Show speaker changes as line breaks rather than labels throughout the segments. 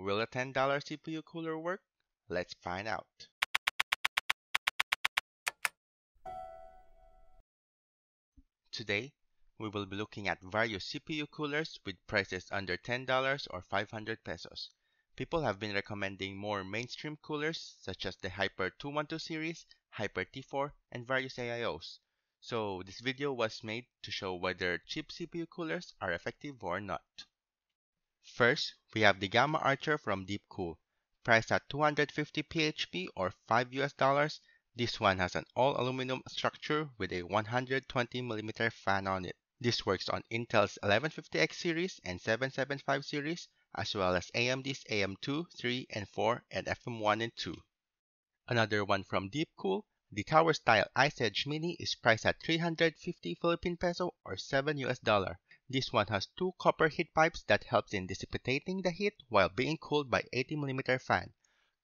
Will a $10 CPU cooler work? Let's find out. Today, we will be looking at various CPU coolers with prices under $10 or 500 pesos. People have been recommending more mainstream coolers such as the Hyper 212 series, Hyper T4, and various AIOs. So this video was made to show whether cheap CPU coolers are effective or not. First, we have the Gamma Archer from Deepcool. Priced at 250 PHP or 5 US dollars, this one has an all aluminum structure with a 120mm fan on it. This works on Intel's 1150X series and 775 series, as well as AMD's AM2, 3, and 4, and FM1 and 2. Another one from Deepcool, the Tower Style Ice Edge Mini is priced at 350 Philippine peso or 7 US dollar. This one has two copper heat pipes that helps in dissipating the heat while being cooled by 80mm fan.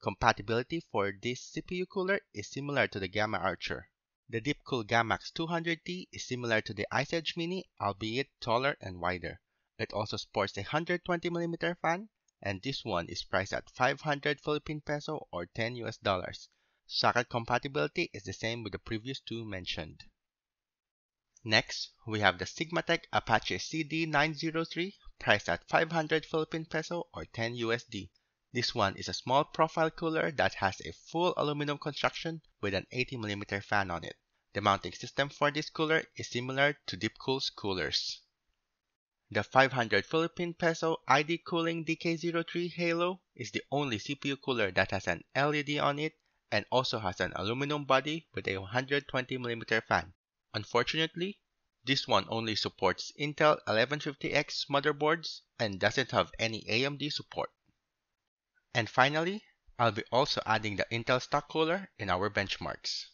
Compatibility for this CPU cooler is similar to the Gamma Archer. The Deepcool Gammaxx 200T is similar to the Ice Edge Mini, albeit taller and wider. It also sports a 120mm fan, and this one is priced at 500 Philippine peso or 10 US dollars. Socket compatibility is the same with the previous two mentioned. Next, we have the Xigmatek Apache CD903 priced at 500 Philippine peso or 10 USD. This one is a small profile cooler that has a full aluminum construction with an 80mm fan on it. The mounting system for this cooler is similar to Deepcool's coolers. The 500 Philippine peso ID Cooling DK03 Halo is the only CPU cooler that has an LED on it and also has an aluminum body with a 120mm fan. Unfortunately, this one only supports Intel 1150X motherboards and doesn't have any AMD support. And finally, I'll be also adding the Intel stock cooler in our benchmarks.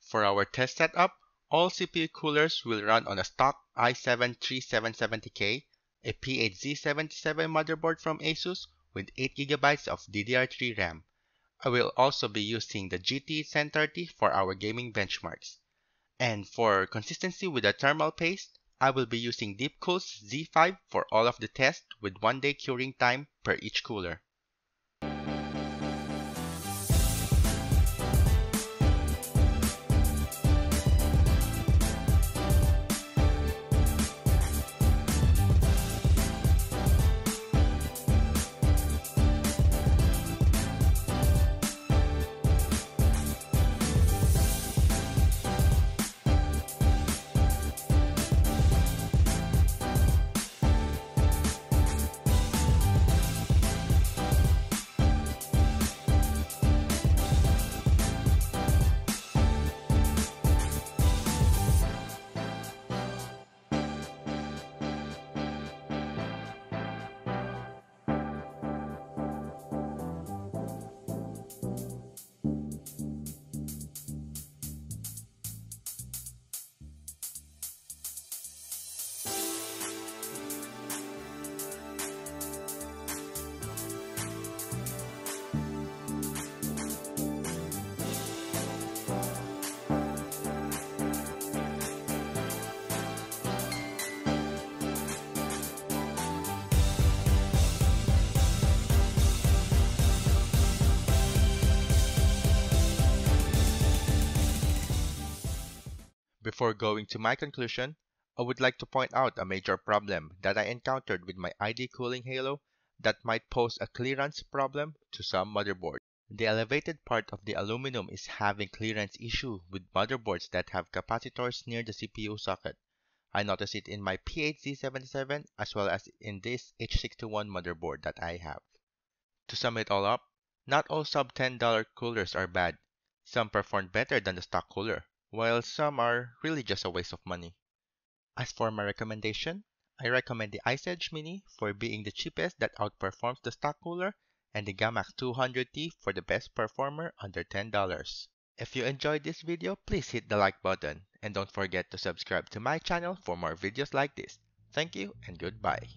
For our test setup, all CPU coolers will run on a stock i7-3770K, a P8Z77 motherboard from ASUS with 8GB of DDR3 RAM. I will also be using the GT 1030 for our gaming benchmarks. And for consistency with the thermal paste, I will be using Deepcool's Z5 for all of the tests with 1 day curing time per each cooler. Before going to my conclusion, I would like to point out a major problem that I encountered with my ID Cooling Halo that might pose a clearance problem to some motherboards. The elevated part of the aluminum is having clearance issue with motherboards that have capacitors near the CPU socket. I noticed it in my P8Z77 as well as in this H61 motherboard that I have. To sum it all up, not all sub $10 coolers are bad. Some perform better than the stock cooler while some are really just a waste of money. As for my recommendation, I recommend the Ice Edge Mini for being the cheapest that outperforms the stock cooler and the Gammaxx 200T for the best performer under $10. If you enjoyed this video, please hit the like button and don't forget to subscribe to my channel for more videos like this. Thank you and goodbye.